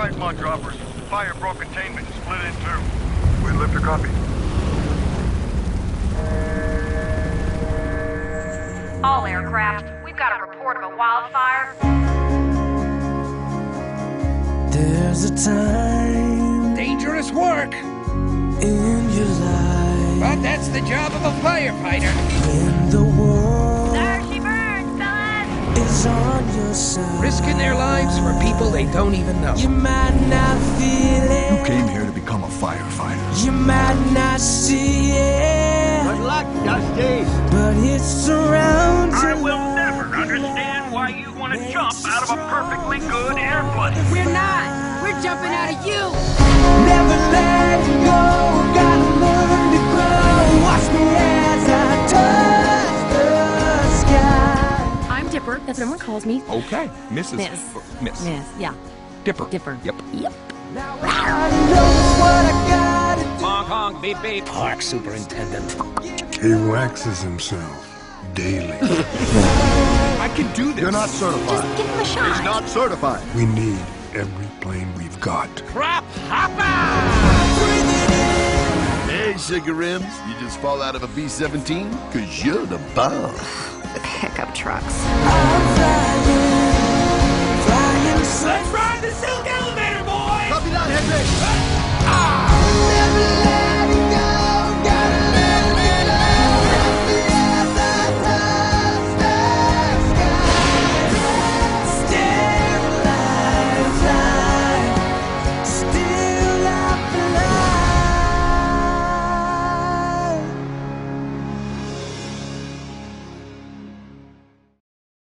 right, mod droppers. Fire broke containment and split in two. We lift a copy. All aircraft, we've got a report of a wildfire. There's a time Dangerous work, in your life but that's the job of a firefighter. Is on your side. Risking their lives for people they don't even know. You might not feel it. You came here to become a firefighter. You might not see it. Good luck, Dusty. But it surrounds I you. will never understand why you want to jump out of a perfectly good airplane. We're not. We're jumping out of you. That's what everyone calls me. Okay, Mrs. Miss. Miss. Miss. Yeah. Dipper. Dipper. Yep. Yep. Now I know what I gotta do. Honk, honk, beep, beep. Park superintendent. He waxes himself daily. I can do this. You're not certified. Give him a shot. He's not certified. we need every plane we've got. Crap hopper! Hey, Sugar Rims. You just fall out of a B-17? Cause you're the bomb. Pickup trucks.